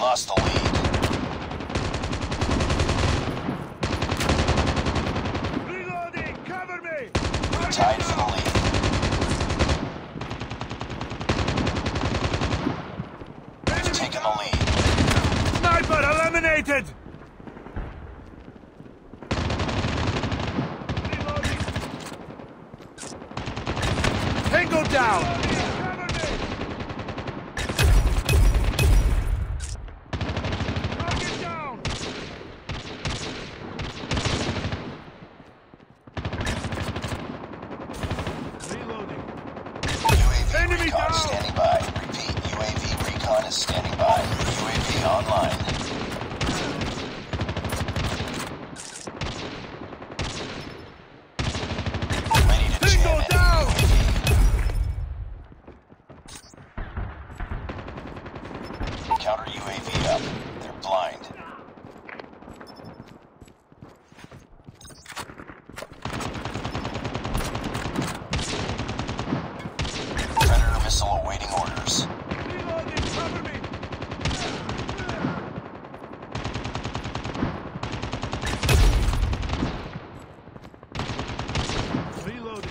lost the lead. Reloading! Cover me! We're tied for the lead. We've taken the lead. Sniper eliminated! Reloading! Tango down! Cover me! Target down! Reloading. UAV Enemy recon down! standing by. Repeat, UAV recon is standing by. UAV online. Ready to Tango jam down! enemy UAV. Counter UAV up. They're blind. Predator missile awaiting orders. Reloading! Cover me! Reloading.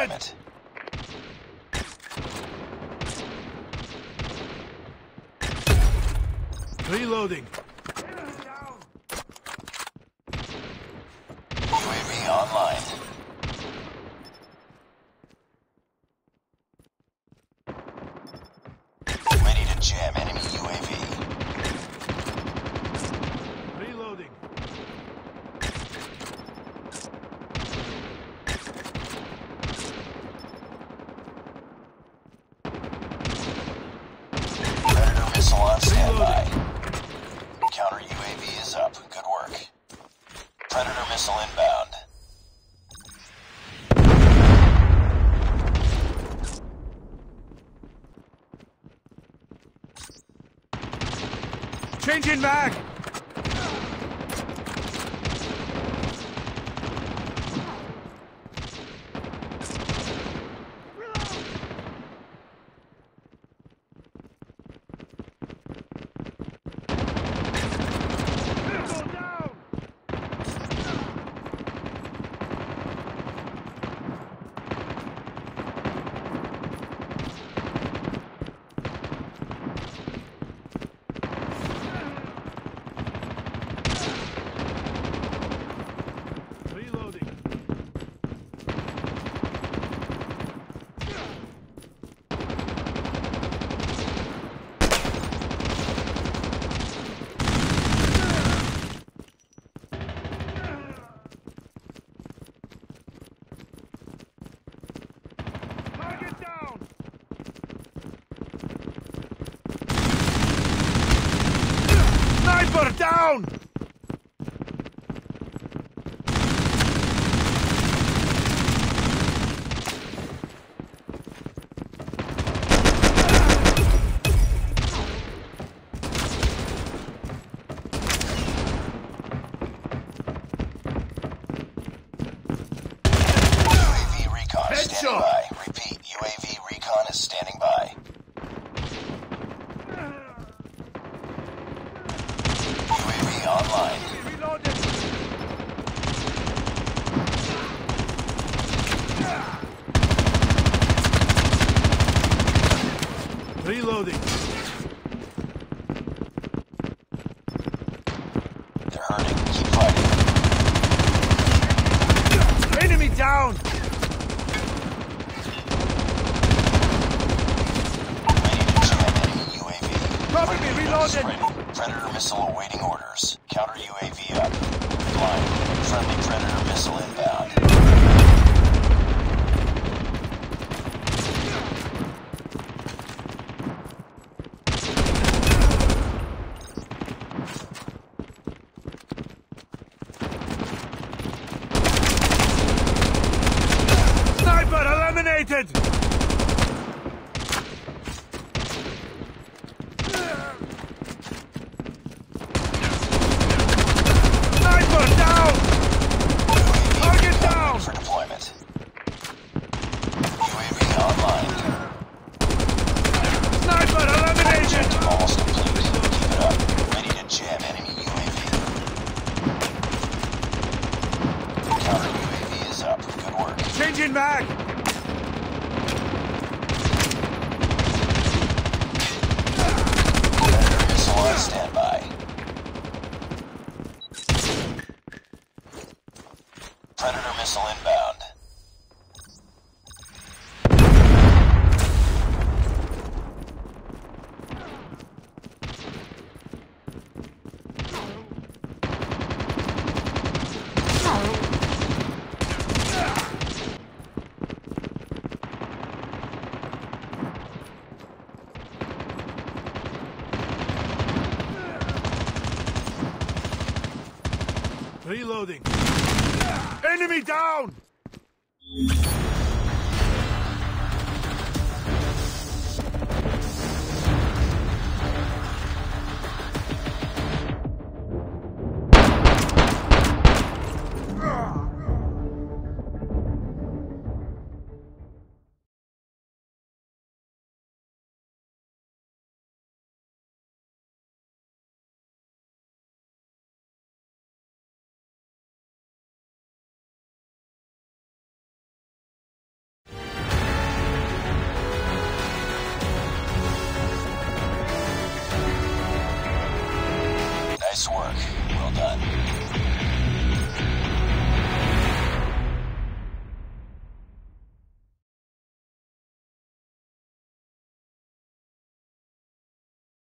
Deployment. Reloading. UAV online. Ready to jam enemy UAV. Changing mag. Tango down! Reloading. Target down! Sniper down! UAV recon is standing Headshot. by. Repeat, UAV recon is standing by. UAV online. Reloading. Reloading. They're hurting. Keep fighting. Enemy down! Ready to jam enemy UAV. Cover me, reloading. Predator missile awaiting orders. Counter UAV up. Blind. Friendly Predator missile inbound. Eliminated! Sniper down! Target down! For deployment. UAV online. Sniper eliminated! Almost complete. Keep it up. Ready to jam enemy UAV. Counter UAV is up. Good work. Changing mag! Predator standby. Predator missile inbound. Reloading. Enemy down! Well done.